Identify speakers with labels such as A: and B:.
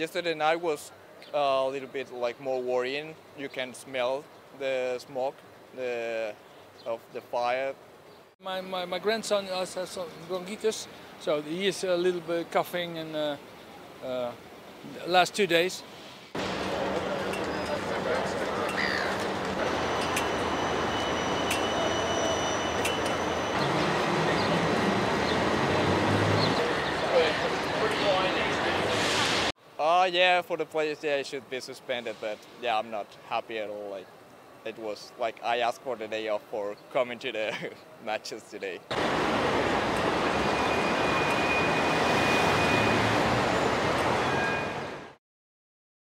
A: Yesterday night was uh, a little bit like more worrying. You can smell the smoke the, of the fire.
B: My, my, my grandson has, has bronchitis, so he is a little bit coughing and uh, uh, last two days.
A: Yeah, for the players, yeah, it should be suspended, but yeah, I'm not happy at all. Like, it was like I asked for the day off for coming to the matches today.